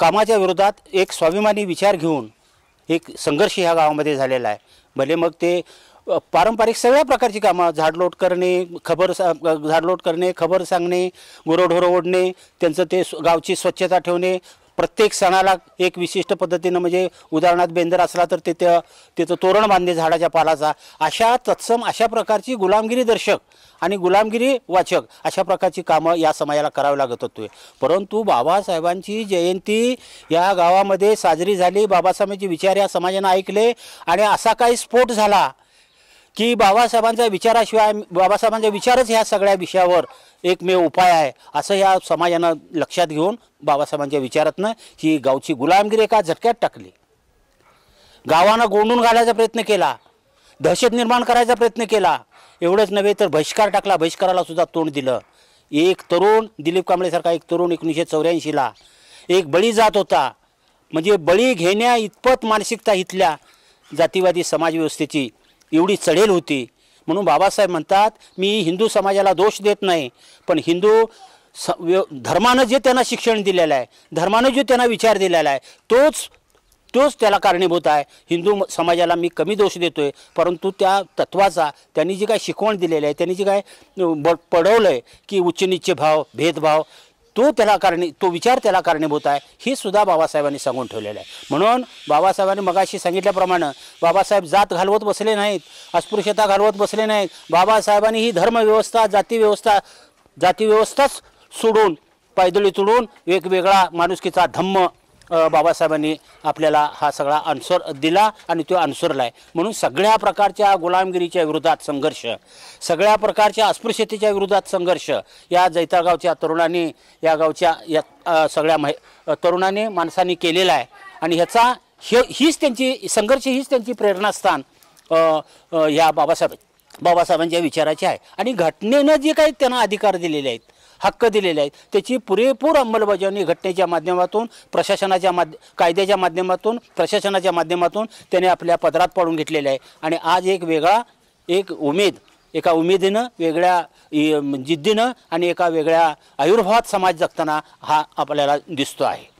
कामाच्या विरोधात एक स्वाभिमानी विचार घेऊन एक संघर्ष ह्या गावामध्ये झालेला आहे. भले मग ते पारंपरिक सगळ्या प्रकारची कामं झाडलोट करणे खबर सा झाडलोट करणे खबर सांगणे गुरंढोरं ओढणे त्यांचं ते स्व- गावची स्वच्छता ठेवणे प्रत्येक सणाला एक विशिष्ट पद्धतीनं म्हणजे उदाहरणार्थ बेंदर असला तर तिथं तिथं तोरण बांधणे झाडाच्या पालाचा. अशा तत्सम अशा प्रकारची गुलामगिरी दर्शक आणि गुलामगिरी वाचक अशा प्रकारची कामं या समाजाला करावी लागत होतोय परंतु बाबासाहेबांची जयंती या गावामध्ये साजरी झाली. बाबासाहेबांचे विचार या समाजानं ऐकले आणि असा काही स्फोट झाला की बाबासाहेबांच्या विचाराशिवाय बाबासाहेबांचा विचारच ह्या सगळ्या विषयावर एकमेव उपाय आहे. असं या समाजानं लक्षात घेऊन बाबासाहेबांच्या विचारातनं ही गावची गुलामगिरी एका झटक्यात टाकली. गावानं गोंडून घालायचा प्रयत्न केला. दहशत निर्माण करायचा प्रयत्न केला. एवढंच नव्हे तर बहिष्कार टाकला. बहिष्काराला सुद्धा तोंड दिलं. एक तरुण दिलीप कांबळेसारखा एक तरुण एकोणीसशे चौऱ्याऐंशीला. एक बळी जात होता. म्हणजे बळी घेण्या इतपत मानसिकता इथल्या जातीवादी समाजव्यवस्थेची एवढी चढेल होती. म्हणून बाबासाहेब म्हणतात मी हिंदू समाजाला दोष देत नाही पण हिंदू स व्य धर्मानं जे त्यांना शिक्षण दिलेलं आहे धर्मानं जे त्यांना विचार दिलेला आहे तोच तोच त्याला कारणीभूत आहे. हिंदू म- समाजाला मी कमी दोष देतो आहे परंतु त्या तत्वाचा त्यांनी जी काय शिकवण दिलेली आहे त्यांनी जी काय ब पडवलं आहे की उच्च भाव भेदभाव तो त्याला कारणी तो विचार त्याला कारणीभूत आहे. हे सुद्धा बाबासाहेबांनी सांगून ठेवलेलं आहे. म्हणून बाबासाहेबांनी मगाशी सांगितल्याप्रमाणे बाबासाहेब जात घालवत बसले नाहीत अस्पृश्यता घालवत बसले नाहीत. बाबासाहेबांनी ही धर्मव्यवस्था जातीव्यवस्था जातीव्यवस्थाच सोडून पायदळी तुडून वेगवेगळा माणुसकीचा धम्म बाबासाहेबांनी आपल्याला हा सगळा आन्सर दिला आणि तो आन्सरला आहे म्हणून सगळ्या प्रकारच्या गुलामगिरीच्या विरोधात संघर्ष सगळ्या प्रकारच्या अस्पृश्यतेच्या विरोधात संघर्ष या जैताळगावच्या तरुणांनी या गावच्या या सगळ्या महि तरुणांनी माणसांनी केलेला आहे आणि ह्याचा हे हीच त्यांची संघर्ष हीच त्यांची प्रेरणास्थान ह्या बाबासाहेब बाबासाहेबांच्या विचाराची आहे. आणि घटनेनं जे काही त्यांना अधिकार दिलेले आहेत हक्क दिलेले आहेत. त्याची पुरेपूर अंमलबजावणी घटनेच्या माध्यमातून प्रशासनाच्या माध्य कायद्याच्या माध्यमातून प्रशासनाच्या माध्यमातून त्याने आपल्या पदरात पाडून घेतलेले आहे. आणि आज एक वेगळा एक उमेद एका उमेदीनं वेगळ्या जिद्दीनं आणि एका वेगळ्या आयुर्भावात समाज जगताना हा आपल्याला दिसतो आहे.